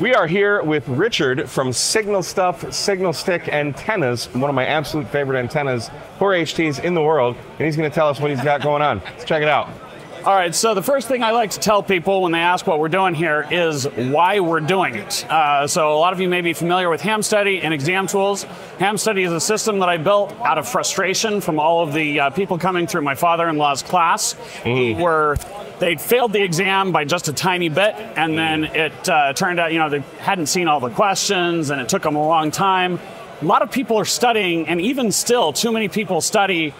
We are here with Richard from Signal Stuff Signal Stick Antennas, one of my absolute favorite antennas for HTs in the world, and he's going to tell us what he's got going on. Let's check it out. All right, so the first thing I like to tell people when they ask what we're doing here is why we're doing it. Uh, so, a lot of you may be familiar with Ham Study and exam tools. Ham Study is a system that I built out of frustration from all of the uh, people coming through my father in law's class mm. who were they failed the exam by just a tiny bit, and then it uh, turned out, you know, they hadn't seen all the questions, and it took them a long time a lot of people are studying, and even still, too many people study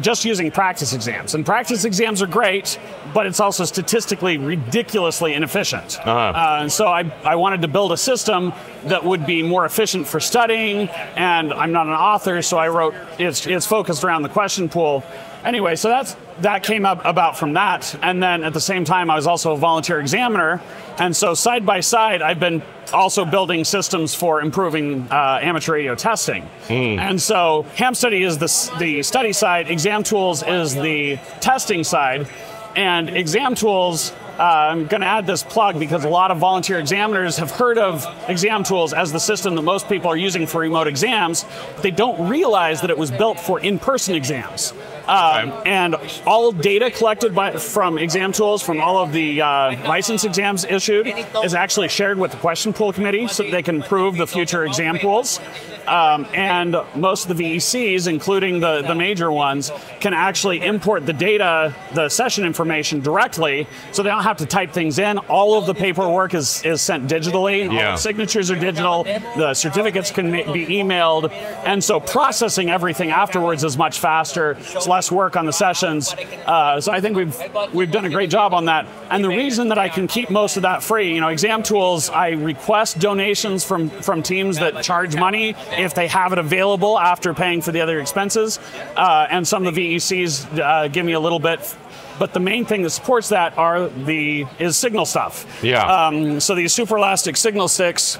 just using practice exams. And practice exams are great, but it's also statistically ridiculously inefficient. Uh-huh. Uh, and so I, I wanted to build a system that would be more efficient for studying. And I'm not an author, so I wrote, it's, it's focused around the question pool. Anyway, so that's that came up about from that. And then at the same time, I was also a volunteer examiner. And so side by side, I've been also building systems for improving uh, amateur radio testing. Mm. And so Ham Study is the, the study side, Exam Tools is the testing side. And Exam Tools uh, I'm going to add this plug because a lot of volunteer examiners have heard of exam tools as the system that most people are using for remote exams. But they don't realize that it was built for in person exams. Um, and all data collected by, from exam tools from all of the uh, license exams issued is actually shared with the question pool committee so they can improve the future exam pools. Um, and most of the VECs, including the, the major ones, can actually import the data, the session information directly, so they don't have to type things in. All of the paperwork is, is sent digitally. Yeah. All the signatures are digital. The certificates can be emailed. And so processing everything afterwards is much faster. It's less work on the sessions. Uh, so I think we've, we've done a great job on that. And the reason that I can keep most of that free, you know, exam tools, I request donations from, from teams that charge money if they have it available after paying for the other expenses. Uh, and some of the VECs uh, give me a little bit but the main thing that supports that are the is signal stuff. Yeah. Um, so these super elastic signal sticks.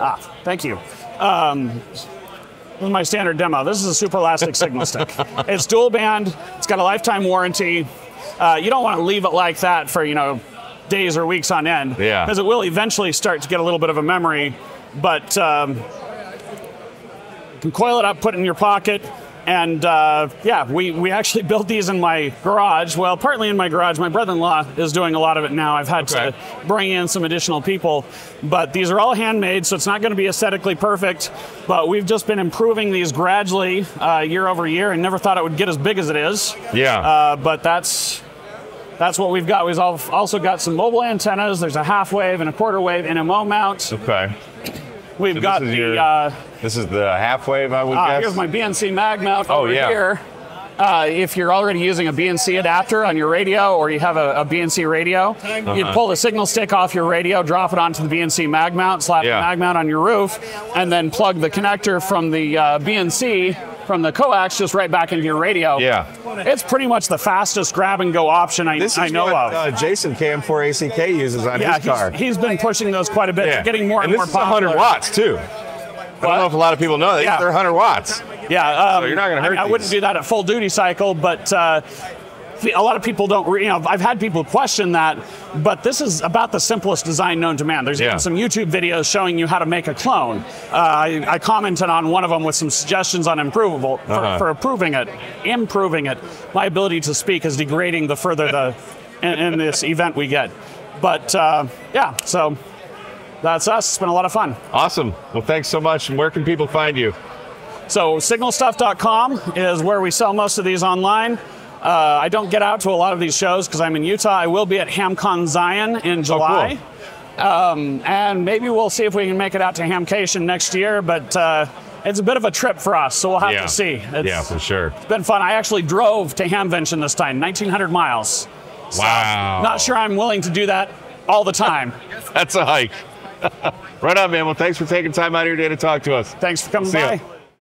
Ah, thank you. Um, this is my standard demo. This is a super elastic signal stick. It's dual band. It's got a lifetime warranty. Uh, you don't want to leave it like that for you know days or weeks on end. Yeah. Because it will eventually start to get a little bit of a memory, but. Um, can coil it up, put it in your pocket, and uh, yeah, we, we actually built these in my garage. Well, partly in my garage. My brother in law is doing a lot of it now. I've had okay. to bring in some additional people. But these are all handmade, so it's not going to be aesthetically perfect. But we've just been improving these gradually uh, year over year and never thought it would get as big as it is. Yeah. Uh, but that's. That's what we've got. We've also got some mobile antennas. There's a half wave and a quarter wave NMO mount. Okay. We've so got the. Your, uh, this is the half wave, I would uh, guess. Here's my BNC mag mount oh, over yeah. here. Uh, if you're already using a BNC adapter on your radio or you have a, a BNC radio, uh-huh. you pull the signal stick off your radio, drop it onto the BNC mag mount, slap yeah. the mag mount on your roof, and then plug the connector from the uh, BNC from the coax just right back into your radio. Yeah. It's pretty much the fastest grab and go option I, this I know what, of. Uh, Jason KM4ACK uses on yeah, his car. He's, he's been pushing those quite a bit. Yeah. Getting more and, and more popular. 100 watts too. I don't know if a lot of people know that. Yeah. They're 100 watts. Yeah. Um, so you're not going to hurt I, I, wouldn't do that at full duty cycle, but uh, a lot of people don't, you know, I've had people question that, but this is about the simplest design known to man. There's yeah. even some YouTube videos showing you how to make a clone. Uh, I, I, commented on one of them with some suggestions on improvable for, uh-huh. for improving it. Improving it. My ability to speak is degrading the further the in, in this event we get. But uh, yeah, so that's us. It's been a lot of fun. Awesome. Well, thanks so much. And where can people find you? So, signalstuff.com is where we sell most of these online. Uh, I don't get out to a lot of these shows because I'm in Utah. I will be at HamCon Zion in July. Oh, cool. um, and maybe we'll see if we can make it out to Hamcation next year, but uh, it's a bit of a trip for us, so we'll have yeah. to see. It's, yeah, for sure. It's been fun. I actually drove to Hamvention this time, 1,900 miles. So wow. Not sure I'm willing to do that all the time. That's a hike. right on, man. Well, thanks for taking time out of your day to talk to us. Thanks for coming See by. Ya.